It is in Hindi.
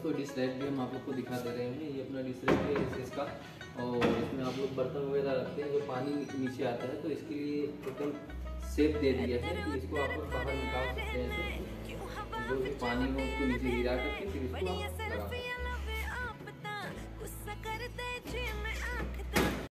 दोस्तों डिश रैक भी हम आप लोग को दिखा दे रहे हैं। ये अपना डिश रैक है इस- इसका। और इसमें आप लोग बर्तन वगैरह रखते हैं, जो पानी नीचे आता है तो इसके लिए एकदम सेप दे दिया है कि इसको आप लोग बाहर निकाल सकते हैं जो भी पानी हो उसको नीचे गिरा करके फिर इसको आप